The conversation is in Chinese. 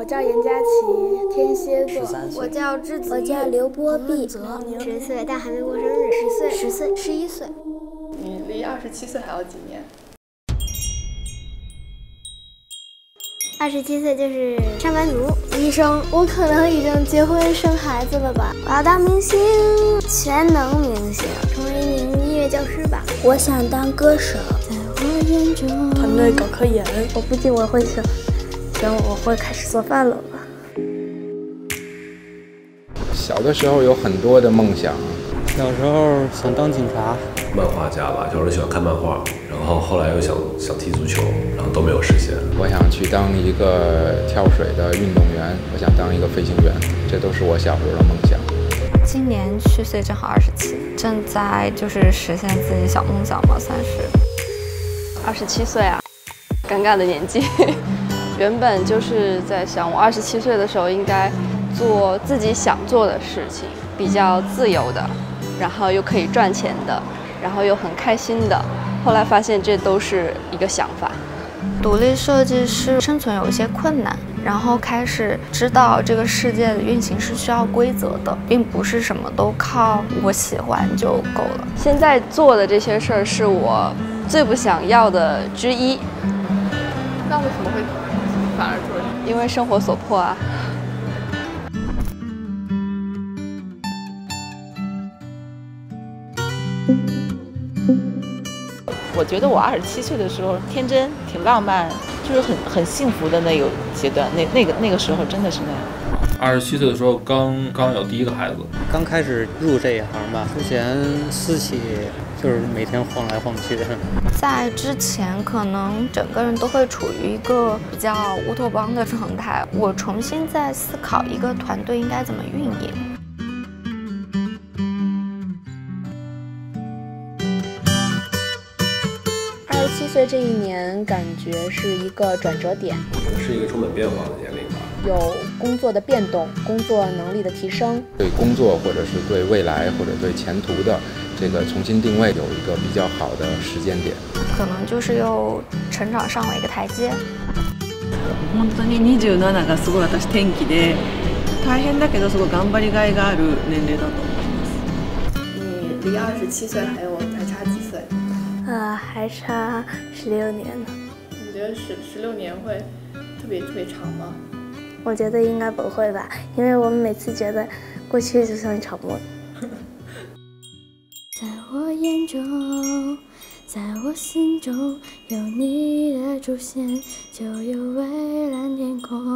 我叫严佳琪，天蝎座。我叫栀子，我叫刘波碧，十岁但还没过生日，十岁，十岁，十一岁。你离二十七岁还有几年？二十七岁就是上班族、医生。我可能已经结婚生孩子了吧？我要当明星，全能明星，成为一名音乐教师吧。我想当歌手，在我眼中，团队搞科研。我估计我会想，想我会开始做饭了吧。小的时候有很多的梦想，小时候想当警察、漫画家吧，小时候喜欢看漫画，然后后来又想想踢足球，然后都没有实现。我想去当一个跳水的运动员，我想当一个飞行员，这都是我小时候的梦想。今年虚岁正好二十七，正在就是实现自己小梦想嘛，算是。二十七岁啊，尴尬的年纪。原本就是在想，我二十七岁的时候应该做自己想做的事情，比较自由的，然后又可以赚钱的，然后又很开心的。后来发现这都是一个想法。独立设计师生存有一些困难，然后开始知道这个世界的运行是需要规则的，并不是什么都靠我喜欢就够了。现在做的这些事儿是我最不想要的之一。那为什么会反而做？因为生活所迫啊。我觉得我二十七岁的时候天真、挺浪漫，就是很很幸福的那个阶段。那那个那个时候真的是那样。二十七岁的时候刚刚有第一个孩子，刚开始入这一行吧，之前私企就是每天晃来晃去的。在之前可能整个人都会处于一个比较乌托邦的状态。我重新在思考一个团队应该怎么运营。七岁这一年，感觉是一个转折点，是一个充满变化的年龄吧。有工作的变动，工作能力的提升，对工作或者是对未来或者对前途的这个重新定位，有一个比较好的时间点。可能就是又成长上了一个台阶。本当に27がすごい私転機で大変だけどすごい頑張りがいがある年齢だと思います。你离二十七岁还有还差几岁？呃，还差十六年呢。你觉得十十六年会特别特别长吗？ 我觉得应该不会吧，因为我们每次觉得过去就像一场梦。在我眼中，在我心中，有你的出现，就有蔚蓝天空